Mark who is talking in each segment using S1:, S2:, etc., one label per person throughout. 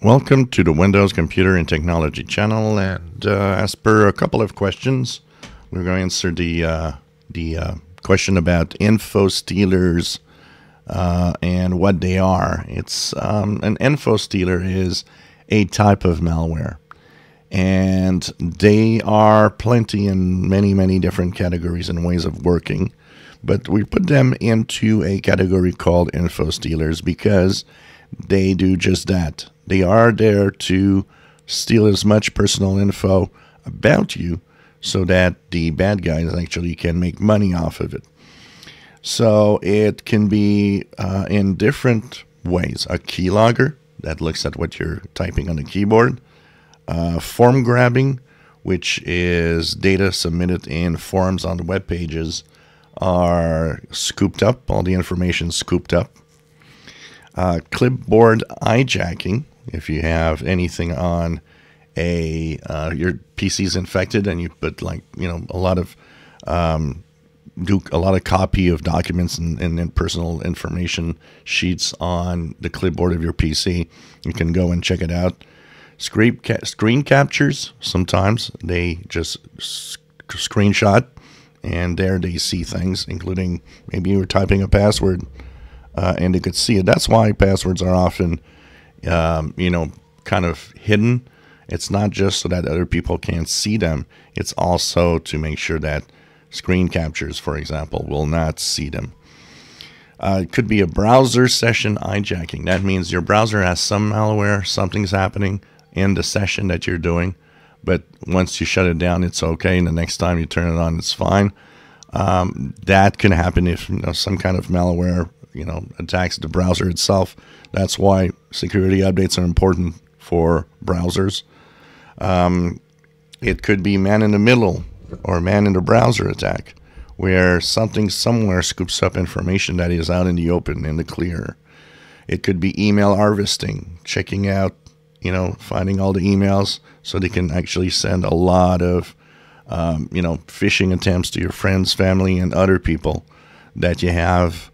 S1: Welcome to the Windows Computer and Technology channel. And uh, as per a couple of questions, we're going to answer the uh, the uh, question about info stealers uh, and what they are. It's um, an info stealer is a type of malware, and they are plenty in many many different categories and ways of working. But we put them into a category called info stealers because they do just that. They are there to steal as much personal info about you so that the bad guys actually can make money off of it. So it can be uh, in different ways. A keylogger that looks at what you're typing on the keyboard, uh, form grabbing, which is data submitted in forms on the web pages are scooped up, all the information scooped up uh, clipboard hijacking. If you have anything on a uh, your PC's infected and you put like you know a lot of um, do a lot of copy of documents and, and, and, personal information sheets on the clipboard of your PC, you can go and check it out. Screen, ca- screen captures sometimes they just sc- screenshot and there they see things, including maybe you were typing a password uh, and they could see it. That's why passwords are often, um, you know, kind of hidden. It's not just so that other people can't see them. It's also to make sure that screen captures, for example, will not see them. Uh, it could be a browser session hijacking. That means your browser has some malware, something's happening in the session that you're doing, but once you shut it down, it's okay. And the next time you turn it on, it's fine. Um, that can happen if you know, some kind of malware you know attacks the browser itself. That's why security updates are important for browsers. Um, it could be man in the middle or man in the browser attack, where something somewhere scoops up information that is out in the open, in the clear. It could be email harvesting, checking out, you know, finding all the emails so they can actually send a lot of, um, you know, phishing attempts to your friends, family, and other people that you have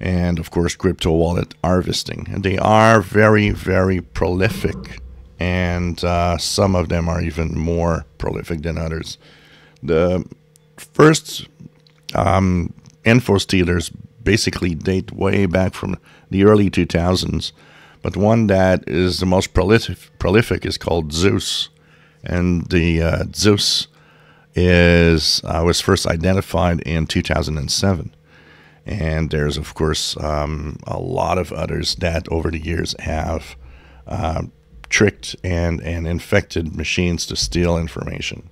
S1: and of course crypto wallet harvesting. And they are very, very prolific, and uh, some of them are even more prolific than others. The first um, info stealers basically date way back from the early 2000s, but one that is the most prolific, prolific is called Zeus, and the uh, Zeus is uh, was first identified in 2007 and there's, of course, um, a lot of others that over the years have uh, tricked and, and infected machines to steal information.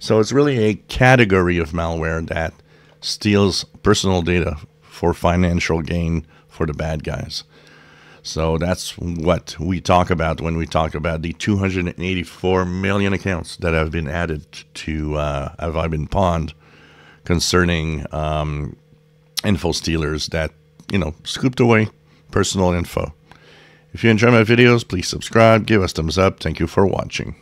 S1: So it's really a category of malware that steals personal data for financial gain for the bad guys. So that's what we talk about when we talk about the 284 million accounts that have been added to uh, Have I Been Pwned concerning um, info stealers that, you know, scooped away personal info. If you enjoy my videos, please subscribe, give us thumbs up. Thank you for watching.